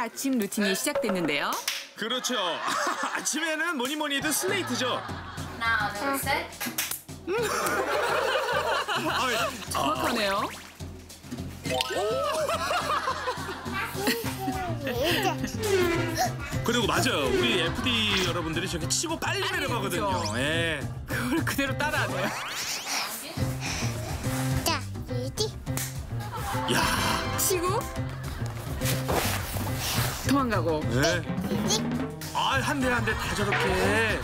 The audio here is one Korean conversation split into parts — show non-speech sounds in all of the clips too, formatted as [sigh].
아침 루틴이 시작됐는데요. 그렇죠. [laughs] 아침에는 뭐니 뭐니 해도 슬레이트죠. 하나, 둘, 셋. [laughs] 아, 정확하네요. 그리고 맞아요. 우리 FD 여러분들이 저렇게 치고 빨리 내려가거든요. 그죠. 예. 그걸 그대로 따라하네요. 자, 이지. 야, 치고 도망가고 예. 이지. 아, 한 대 한 대 다 저렇게.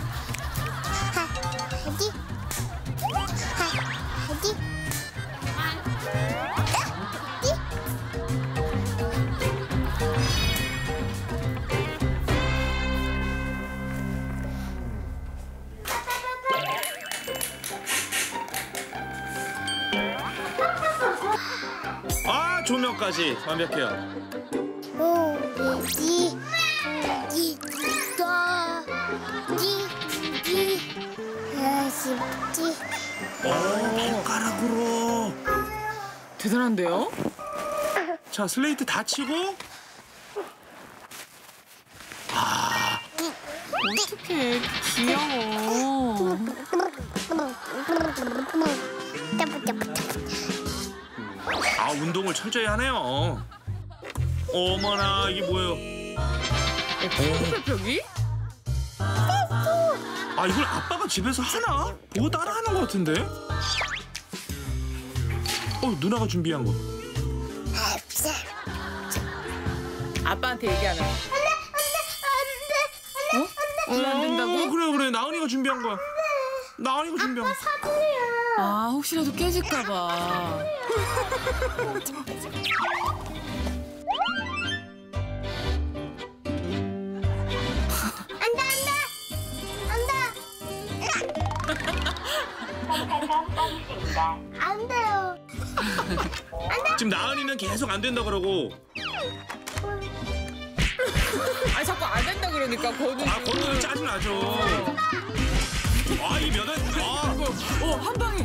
아, 조명까지 완벽해요. 오, 발가락으로. 대단한데요? 자, 슬레이트 다 치고. 어떡해 귀여워. 아, 운동을 철저히 하네요. 어머나, 이게 뭐예요? 뼈뼈기? 아, 이걸 아빠가 집에서 하나? 보고 따라 하는 것 같은데? 어, 누나가 준비한 거. 아빠한테 얘기하는. 거. 어? 안 어, 된다고? 그래, 그래. 나은이가 준비한 거야. 나은이가 준비한 거. 아 혹시라도 깨질까 봐. 안돼 안 돼요. 지금 나은이는 계속 안 된다 그러고. 아 자꾸 안 된다 그러니까 거는. 아 건우는 짜증 나죠. 아이 면은 아. 어 한 방에